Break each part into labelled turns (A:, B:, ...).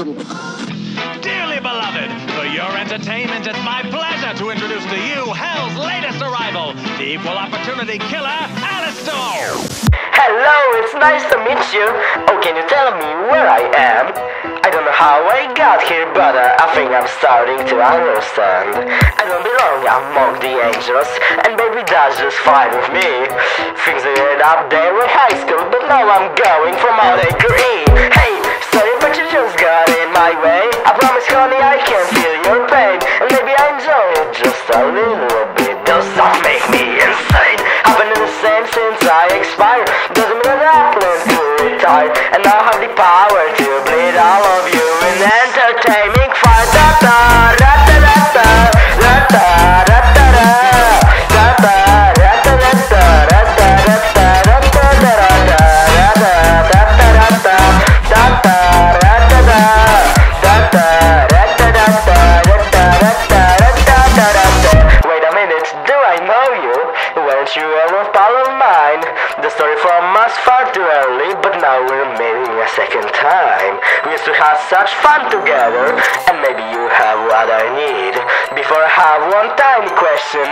A: Dearly beloved, for your entertainment, it's my pleasure to introduce to you Hell's latest arrival, the equal opportunity killer, Alastor!
B: Hello, it's nice to meet you. Oh, can you tell me where I am? I don't know how I got here, but uh, I think I'm starting to understand. I don't belong among the angels, and maybe that's just fine with me. Things ended up there in high school, but now I'm going from all they green. Hey, sorry, but I know you? Weren't you ever pal of mine? The story from us far too early, but now we're meeting a second time. We used to have such fun together, and maybe you have what I need. Before I have one tiny question,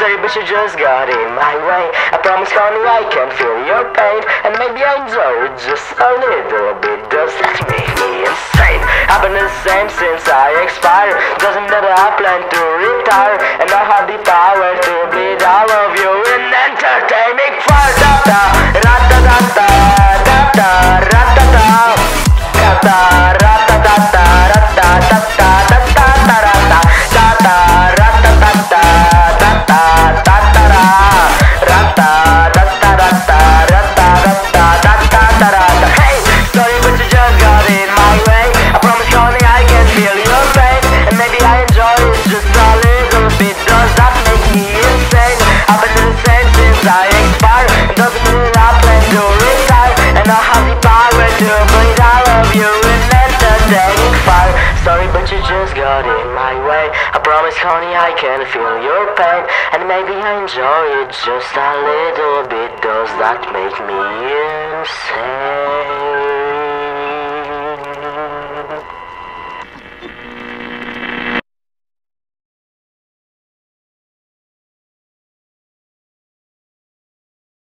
B: sorry, but you just got in my way. I promise, honey, I can feel your pain, and maybe I enjoy it just a little bit. Does that make me insane? I've been the same since I expired. Doesn't matter, I plan to retire, and I have the power to bleed all of you in entertaining fire. Da da, da da da da, da da, ra da da, da da. Just a little bit. Does that make me insane? I've been same since I expired. It doesn't mean I plan to retire, and I have the power to all of you fire. Sorry, but you just got in my way. I promise, honey, I can feel your pain, and maybe I enjoy it just a little bit. Does that make me insane?